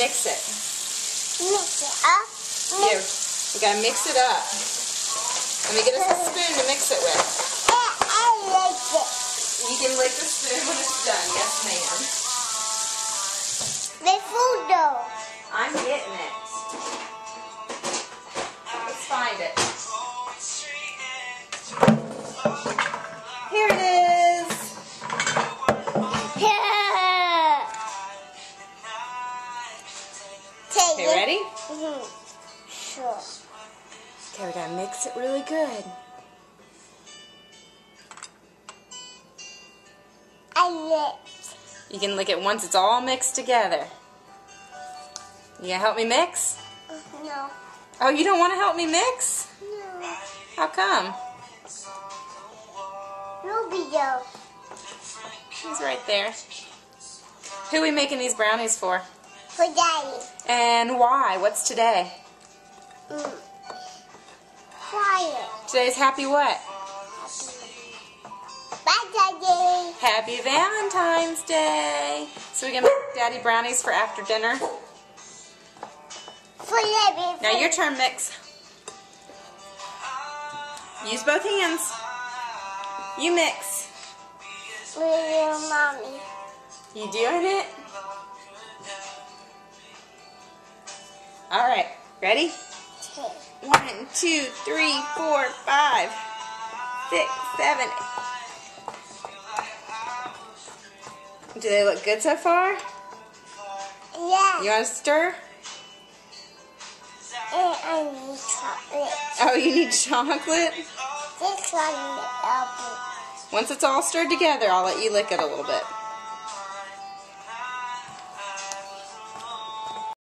Mix it. Mix it up. Here, we gotta mix it up. Let me get us a spoon to mix it with. I, I like it. You can lick the spoon when it's done. Yes, ma'am. The food though. I'm getting it. Let's find it. Here it is. Okay, ready? Mhm. Sure. Okay, we gotta mix it really good. I like You can lick it once it's all mixed together. You gonna help me mix? No. Oh, you don't want to help me mix? No. How come? Though. He's right there. Who are we making these brownies for? For daddy. And why? What's today? Mm. Quiet. Today's happy what? Bye daddy. Happy Valentine's Day. So we're gonna make daddy brownies for after dinner. For Libby. Now your turn, Mix. Use both hands. You mix. For your mommy. You doing it? All right, ready? Okay. One, two, three, four, five, six, seven. Do they look good so far? Yeah. You want to stir? And I need chocolate. Oh, you need chocolate? This one. Once it's all stirred together, I'll let you lick it a little bit.